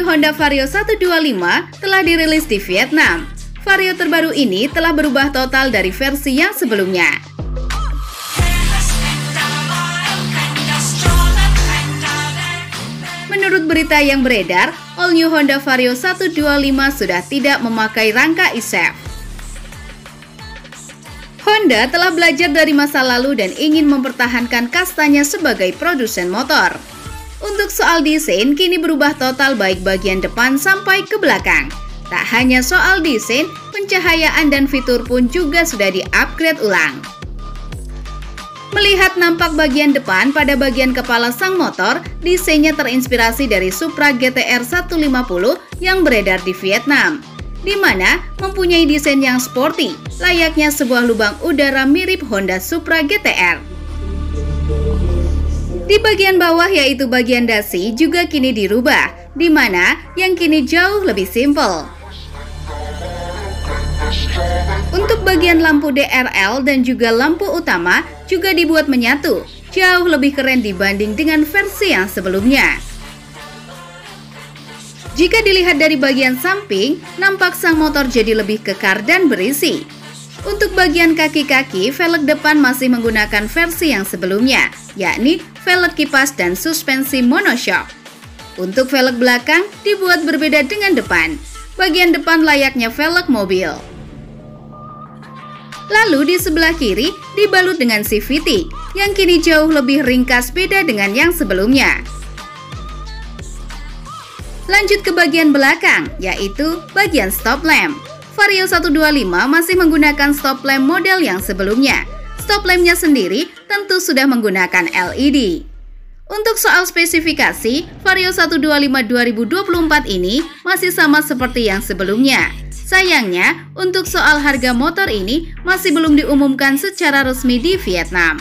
Honda Vario 125 telah dirilis di Vietnam. Vario terbaru ini telah berubah total dari versi yang sebelumnya. Menurut berita yang beredar, all new Honda Vario 125 sudah tidak memakai rangka ISEF. Honda telah belajar dari masa lalu dan ingin mempertahankan kastanya sebagai produsen motor. Untuk soal desain, kini berubah total baik bagian depan sampai ke belakang. Tak hanya soal desain, pencahayaan dan fitur pun juga sudah di-upgrade ulang. Melihat nampak bagian depan pada bagian kepala sang motor, desainnya terinspirasi dari Supra GTR 150 yang beredar di Vietnam, di mana mempunyai desain yang sporty, layaknya sebuah lubang udara mirip Honda Supra GTR. Di bagian bawah yaitu bagian dasi juga kini dirubah, di mana yang kini jauh lebih simpel. Untuk bagian lampu DRL dan juga lampu utama juga dibuat menyatu, jauh lebih keren dibanding dengan versi yang sebelumnya. Jika dilihat dari bagian samping, nampak sang motor jadi lebih kekar dan berisi. Untuk bagian kaki-kaki, velg depan masih menggunakan versi yang sebelumnya, yakni velg kipas dan suspensi monoshock. Untuk velg belakang dibuat berbeda dengan depan. Bagian depan layaknya velg mobil. Lalu di sebelah kiri dibalut dengan CVT yang kini jauh lebih ringkas beda dengan yang sebelumnya. Lanjut ke bagian belakang, yaitu bagian stop lamp. Vario 125 masih menggunakan stop lamp model yang sebelumnya. Stop lampnya sendiri tentu sudah menggunakan LED. Untuk soal spesifikasi, Vario 125 2024 ini masih sama seperti yang sebelumnya, Sayangnya, untuk soal harga motor ini masih belum diumumkan secara resmi di Vietnam.